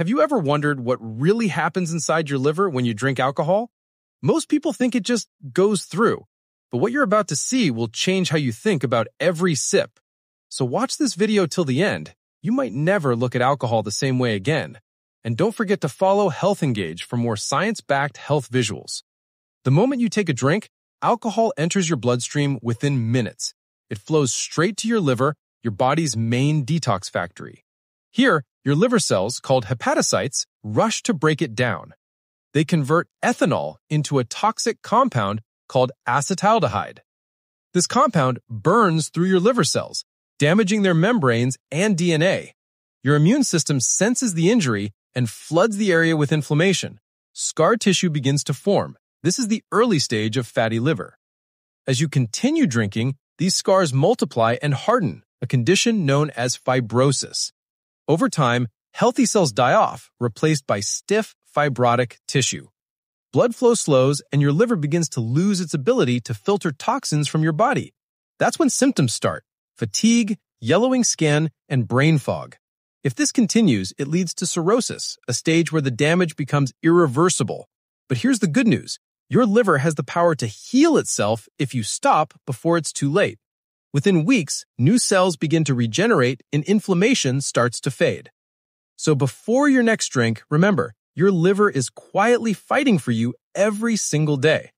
Have you ever wondered what really happens inside your liver when you drink alcohol? Most people think it just goes through, but what you're about to see will change how you think about every sip. So watch this video till the end. You might never look at alcohol the same way again. And don't forget to follow Health Engage for more science-backed health visuals. The moment you take a drink, alcohol enters your bloodstream within minutes. It flows straight to your liver, your body's main detox factory. Here, your liver cells, called hepatocytes, rush to break it down. They convert ethanol into a toxic compound called acetaldehyde. This compound burns through your liver cells, damaging their membranes and DNA. Your immune system senses the injury and floods the area with inflammation. Scar tissue begins to form. This is the early stage of fatty liver. As you continue drinking, these scars multiply and harden, a condition known as fibrosis. Over time, healthy cells die off, replaced by stiff, fibrotic tissue. Blood flow slows and your liver begins to lose its ability to filter toxins from your body. That's when symptoms start fatigue, yellowing skin, and brain fog. If this continues, it leads to cirrhosis, a stage where the damage becomes irreversible. But here's the good news your liver has the power to heal itself if you stop before it's too late. Within weeks, new cells begin to regenerate and inflammation starts to fade. So before your next drink, remember, your liver is quietly fighting for you every single day.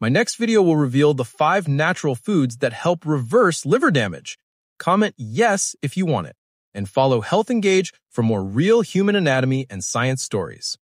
My next video will reveal the five natural foods that help reverse liver damage. Comment yes if you want it, and follow Health Engage for more real human anatomy and science stories.